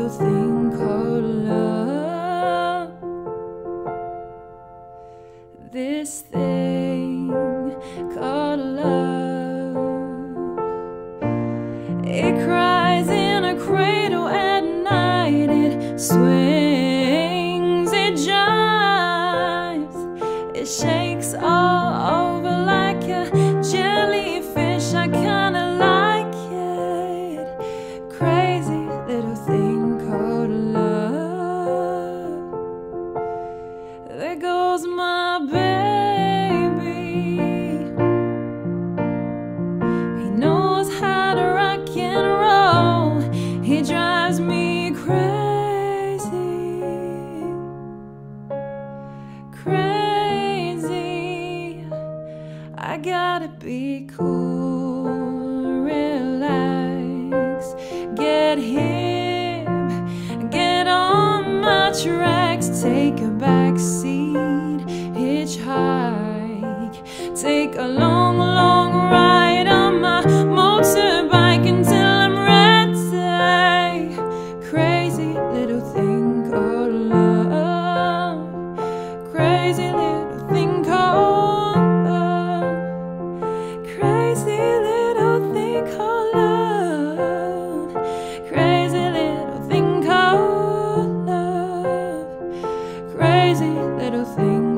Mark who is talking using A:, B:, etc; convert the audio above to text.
A: little thing called love. This thing called love. It cries in a cradle at night. It swims. There goes my baby. He knows how to rock and roll. He drives me crazy. Crazy. I gotta be cool, relax, get hip, take a long, long ride on my motorbike until I'm ready. Crazy. Crazy little thing called love. Crazy little thing called love. Crazy little thing called love. Crazy little thing.